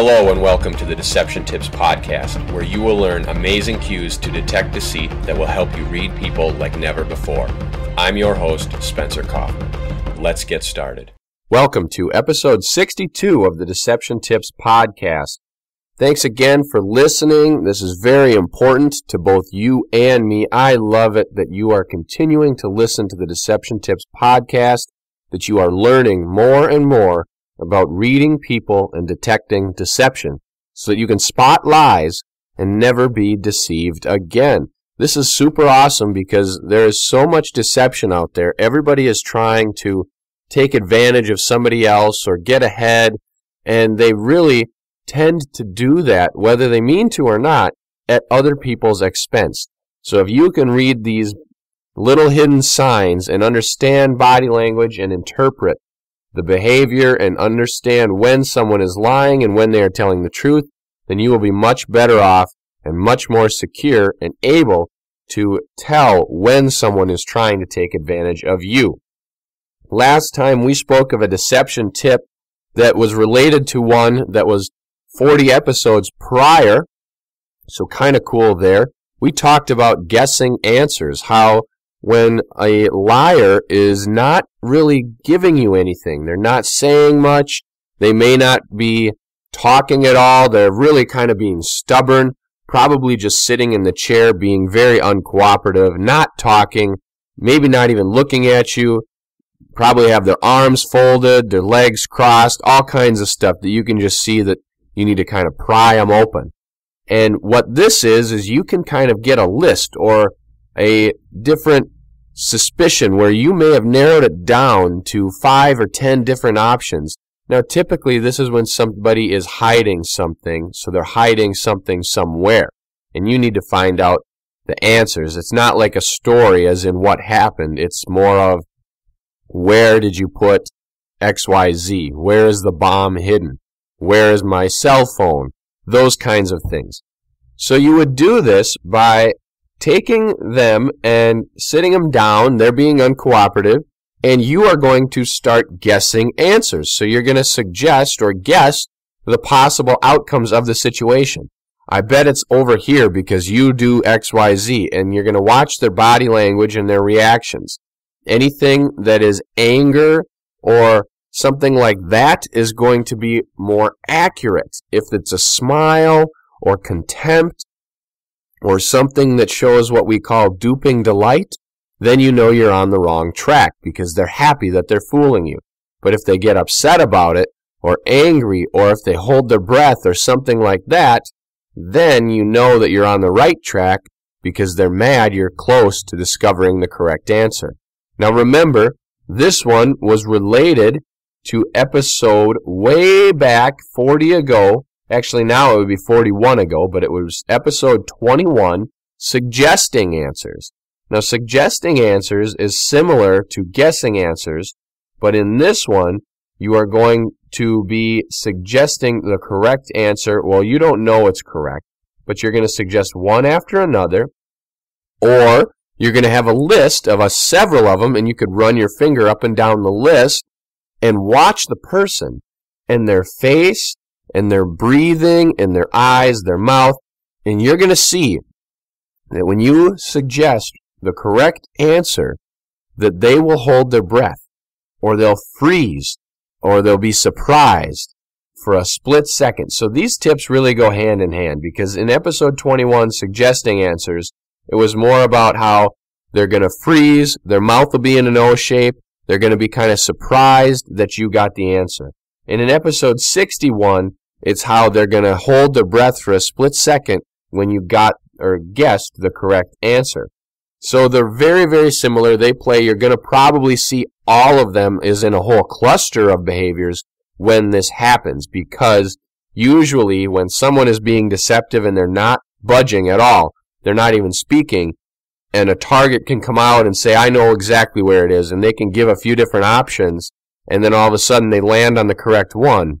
Hello and welcome to the Deception Tips Podcast, where you will learn amazing cues to detect deceit that will help you read people like never before. I'm your host, Spencer Coffman. Let's get started. Welcome to episode 62 of the Deception Tips Podcast. Thanks again for listening. This is very important to both you and me. I love it that you are continuing to listen to the Deception Tips Podcast, that you are learning more and more about reading people and detecting deception so that you can spot lies and never be deceived again. This is super awesome because there is so much deception out there. Everybody is trying to take advantage of somebody else or get ahead, and they really tend to do that, whether they mean to or not, at other people's expense. So if you can read these little hidden signs and understand body language and interpret the behavior and understand when someone is lying and when they are telling the truth, then you will be much better off and much more secure and able to tell when someone is trying to take advantage of you. Last time we spoke of a deception tip that was related to one that was 40 episodes prior, so kind of cool there. We talked about guessing answers, how when a liar is not really giving you anything. They're not saying much. They may not be talking at all. They're really kind of being stubborn, probably just sitting in the chair, being very uncooperative, not talking, maybe not even looking at you. Probably have their arms folded, their legs crossed, all kinds of stuff that you can just see that you need to kind of pry them open. And what this is, is you can kind of get a list or a different suspicion where you may have narrowed it down to five or ten different options. Now, typically, this is when somebody is hiding something, so they're hiding something somewhere, and you need to find out the answers. It's not like a story, as in what happened. It's more of where did you put XYZ? Where is the bomb hidden? Where is my cell phone? Those kinds of things. So you would do this by taking them and sitting them down, they're being uncooperative, and you are going to start guessing answers. So you're going to suggest or guess the possible outcomes of the situation. I bet it's over here because you do XYZ, and you're going to watch their body language and their reactions. Anything that is anger or something like that is going to be more accurate. If it's a smile or contempt or something that shows what we call duping delight, then you know you're on the wrong track because they're happy that they're fooling you. But if they get upset about it, or angry, or if they hold their breath, or something like that, then you know that you're on the right track because they're mad you're close to discovering the correct answer. Now remember, this one was related to episode way back 40 ago Actually, now it would be 41 ago, but it was episode 21, Suggesting Answers. Now, suggesting answers is similar to guessing answers, but in this one, you are going to be suggesting the correct answer. Well, you don't know it's correct, but you're going to suggest one after another, or you're going to have a list of a, several of them, and you could run your finger up and down the list and watch the person and their face and their breathing and their eyes, their mouth, and you're going to see that when you suggest the correct answer, that they will hold their breath, or they'll freeze, or they'll be surprised for a split second. So these tips really go hand in hand because in episode 21, suggesting answers, it was more about how they're going to freeze, their mouth will be in an O shape, they're going to be kind of surprised that you got the answer. And in episode 61, it's how they're going to hold their breath for a split second when you got or guessed the correct answer. So they're very, very similar. They play, you're going to probably see all of them is in a whole cluster of behaviors when this happens because usually when someone is being deceptive and they're not budging at all, they're not even speaking, and a target can come out and say, I know exactly where it is, and they can give a few different options, and then all of a sudden they land on the correct one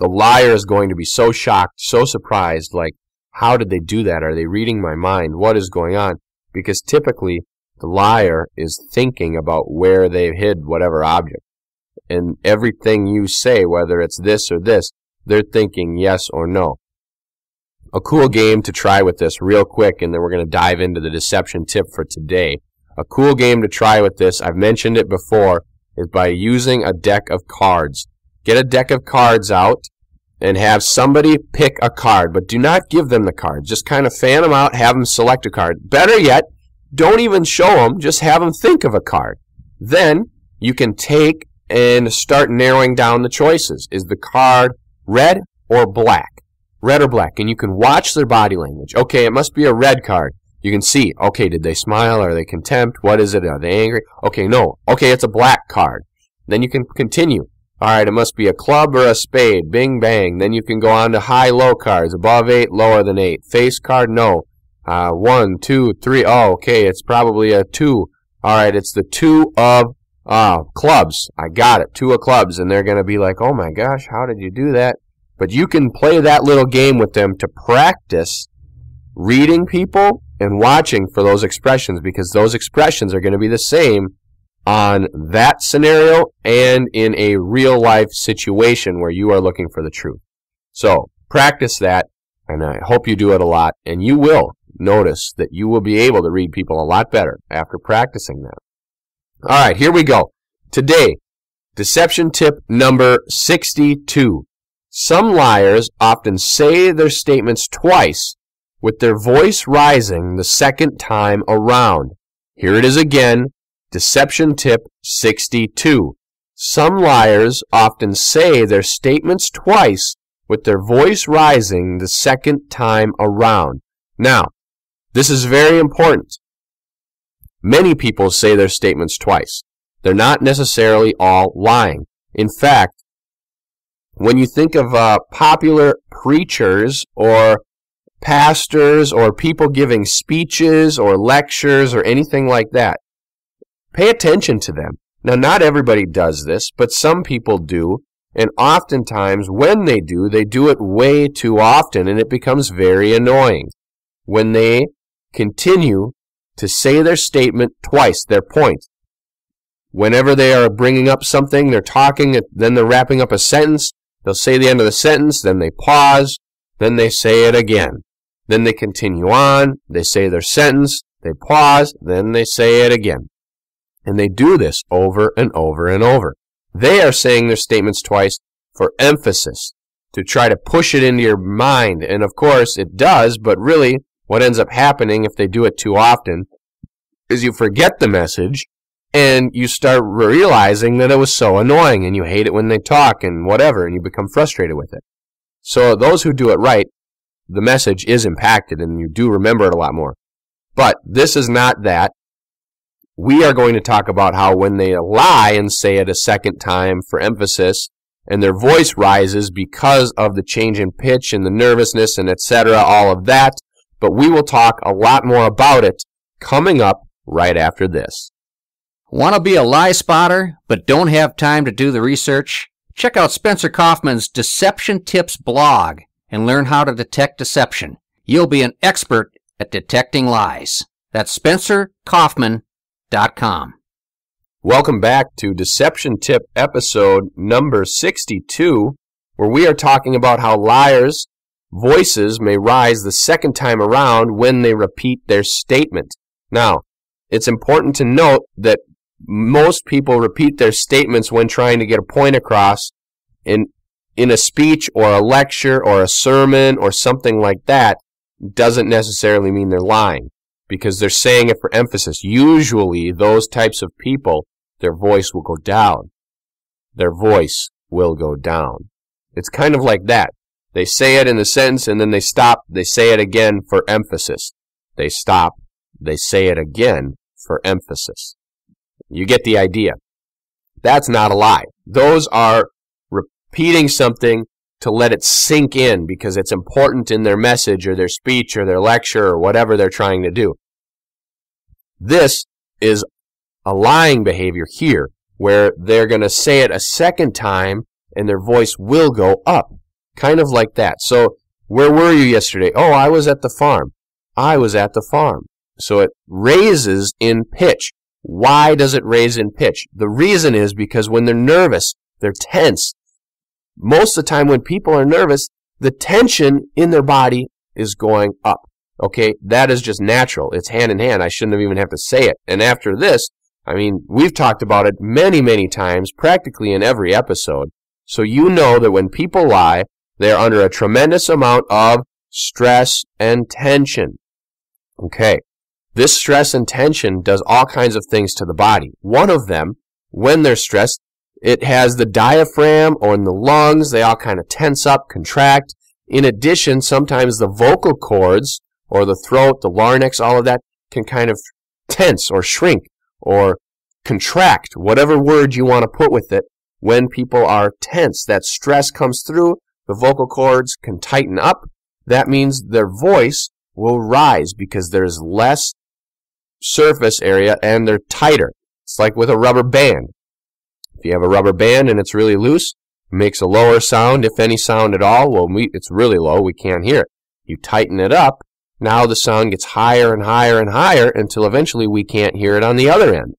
the liar is going to be so shocked, so surprised, like, how did they do that? Are they reading my mind? What is going on? Because typically, the liar is thinking about where they hid whatever object. And everything you say, whether it's this or this, they're thinking yes or no. A cool game to try with this real quick, and then we're going to dive into the deception tip for today. A cool game to try with this, I've mentioned it before, is by using a deck of cards. Get a deck of cards out and have somebody pick a card, but do not give them the card. Just kind of fan them out, have them select a card. Better yet, don't even show them, just have them think of a card. Then you can take and start narrowing down the choices. Is the card red or black? Red or black? And you can watch their body language. Okay, it must be a red card. You can see, okay, did they smile? Are they contempt? What is it? Are they angry? Okay, no. Okay, it's a black card. Then you can continue. All right, it must be a club or a spade. Bing, bang. Then you can go on to high-low cards. Above 8, lower than 8. Face card, no. Uh, 1, 2, 3. Oh, okay, it's probably a 2. All right, it's the 2 of uh, clubs. I got it. Two of clubs. And they're going to be like, oh my gosh, how did you do that? But you can play that little game with them to practice reading people and watching for those expressions because those expressions are going to be the same on that scenario and in a real life situation where you are looking for the truth. So practice that, and I hope you do it a lot, and you will notice that you will be able to read people a lot better after practicing that. All right, here we go. Today, deception tip number 62. Some liars often say their statements twice with their voice rising the second time around. Here it is again, deception tip 62. Some liars often say their statements twice with their voice rising the second time around. Now, this is very important. Many people say their statements twice. They're not necessarily all lying. In fact, when you think of uh, popular preachers or pastors or people giving speeches or lectures or anything like that. Pay attention to them. Now, not everybody does this, but some people do. And oftentimes, when they do, they do it way too often, and it becomes very annoying. When they continue to say their statement twice, their point. Whenever they are bringing up something, they're talking, then they're wrapping up a sentence, they'll say the end of the sentence, then they pause, then they say it again. Then they continue on, they say their sentence, they pause, then they say it again. And they do this over and over and over. They are saying their statements twice for emphasis, to try to push it into your mind. And of course, it does, but really, what ends up happening if they do it too often is you forget the message and you start realizing that it was so annoying and you hate it when they talk and whatever and you become frustrated with it. So those who do it right the message is impacted and you do remember it a lot more. But this is not that. We are going to talk about how when they lie and say it a second time for emphasis, and their voice rises because of the change in pitch and the nervousness and etc., all of that. But we will talk a lot more about it coming up right after this. Want to be a lie spotter, but don't have time to do the research? Check out Spencer Coffman's Deception Tips blog and learn how to detect deception. You'll be an expert at detecting lies. That's Welcome back to Deception Tip episode number 62, where we are talking about how liars' voices may rise the second time around when they repeat their statement. Now, it's important to note that most people repeat their statements when trying to get a point across, and in a speech or a lecture or a sermon or something like that. Doesn't necessarily mean they're lying because they're saying it for emphasis. Usually, those types of people, their voice will go down. Their voice will go down. It's kind of like that. They say it in the sentence and then they stop. They say it again for emphasis. They stop. They say it again for emphasis. You get the idea. That's not a lie. Those are repeating something to let it sink in because it's important in their message or their speech or their lecture or whatever they're trying to do. This is a lying behavior here where they're going to say it a second time and their voice will go up. Kind of like that. So, where were you yesterday? Oh, I was at the farm. I was at the farm. So it raises in pitch. Why does it raise in pitch? The reason is because when they're nervous, they're tense, most of the time when people are nervous, the tension in their body is going up. Okay, that is just natural. It's hand in hand. I shouldn't have even have to say it. And after this, I mean, we've talked about it many, many times, practically in every episode. So you know that when people lie, they're under a tremendous amount of stress and tension. Okay. This stress and tension does all kinds of things to the body. One of them, when they're stressed, it has the diaphragm or in the lungs, they all kind of tense up, contract. In addition, sometimes the vocal cords or the throat, the larynx, all of that can kind of tense or shrink or contract, whatever word you want to put with it, when people are tense. That stress comes through, the vocal cords can tighten up. That means their voice will rise because there's less surface area and they're tighter. It's like with a rubber band. If you have a rubber band and it's really loose, it makes a lower sound, if any sound at all. Well, we, it's really low, we can't hear it. You tighten it up, now the sound gets higher and higher and higher until eventually we can't hear it on the other end.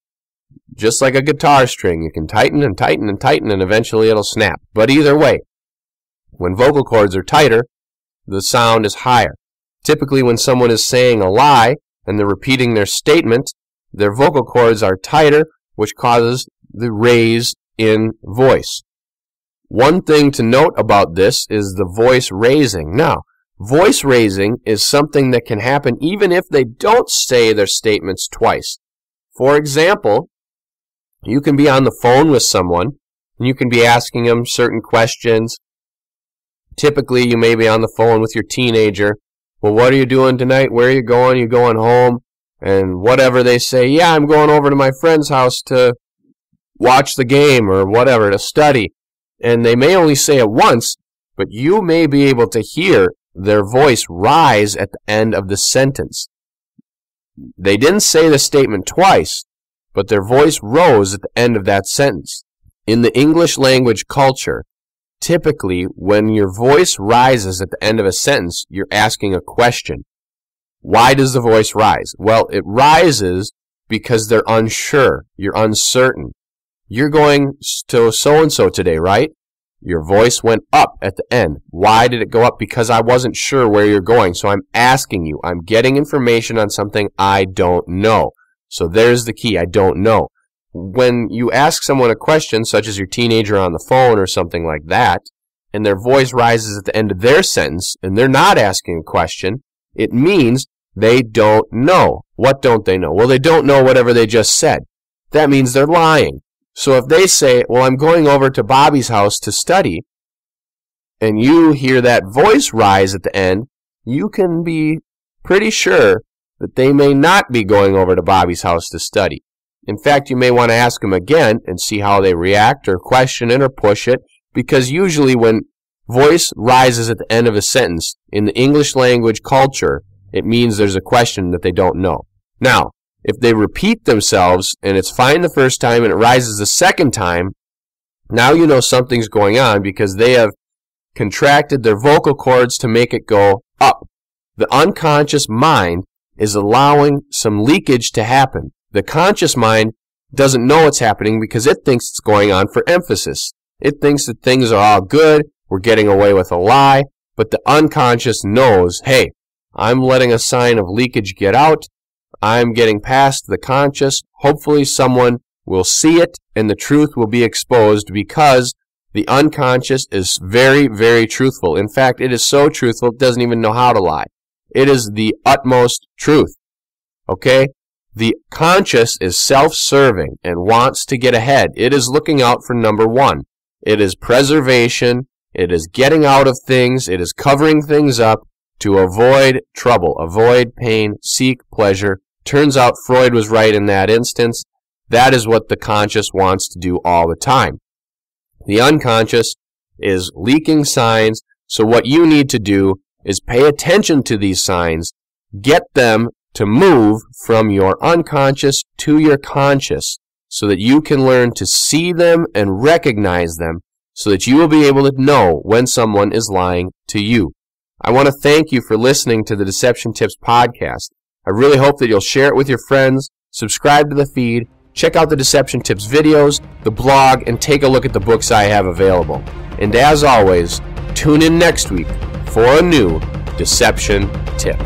Just like a guitar string, you can tighten and tighten and tighten and eventually it'll snap. But either way, when vocal cords are tighter, the sound is higher. Typically when someone is saying a lie and they're repeating their statement, their vocal cords are tighter, which causes the raise in voice. One thing to note about this is the voice raising. Now, voice raising is something that can happen even if they don't say their statements twice. For example, you can be on the phone with someone and you can be asking them certain questions. Typically, you may be on the phone with your teenager. Well, what are you doing tonight? Where are you going? You going home? And whatever they say, yeah, I'm going over to my friend's house to watch the game or whatever, to study. And they may only say it once, but you may be able to hear their voice rise at the end of the sentence. They didn't say the statement twice, but their voice rose at the end of that sentence. In the English language culture, typically when your voice rises at the end of a sentence, you're asking a question. Why does the voice rise? Well, it rises because they're unsure. You're uncertain. You're going to so and so today, right? Your voice went up at the end. Why did it go up? Because I wasn't sure where you're going. So I'm asking you. I'm getting information on something I don't know. So there's the key. I don't know. When you ask someone a question, such as your teenager on the phone or something like that, and their voice rises at the end of their sentence, and they're not asking a question, it means they don't know. What don't they know? Well, they don't know whatever they just said. That means they're lying. So if they say, well, I'm going over to Bobby's house to study, and you hear that voice rise at the end, you can be pretty sure that they may not be going over to Bobby's house to study. In fact, you may want to ask them again and see how they react or question it or push it, because usually when voice rises at the end of a sentence in the English language culture, it means there's a question that they don't know. Now, if they repeat themselves and it's fine the first time and it rises the second time, now you know something's going on because they have contracted their vocal cords to make it go up. The unconscious mind is allowing some leakage to happen. The conscious mind doesn't know what's happening because it thinks it's going on for emphasis. It thinks that things are all good, we're getting away with a lie, but the unconscious knows, hey, I'm letting a sign of leakage get out, I'm getting past the conscious, hopefully someone will see it and the truth will be exposed because the unconscious is very, very truthful. In fact, it is so truthful it doesn't even know how to lie. It is the utmost truth. Okay? The conscious is self-serving and wants to get ahead. It is looking out for number one. It is preservation. It is getting out of things. It is covering things up to avoid trouble, avoid pain, seek pleasure. Turns out Freud was right in that instance. That is what the conscious wants to do all the time. The unconscious is leaking signs. So what you need to do is pay attention to these signs, get them to move from your unconscious to your conscious so that you can learn to see them and recognize them so that you will be able to know when someone is lying to you. I want to thank you for listening to the Deception Tips podcast. I really hope that you'll share it with your friends, subscribe to the feed, check out the Deception Tips videos, the blog, and take a look at the books I have available. And as always, tune in next week for a new deception tip.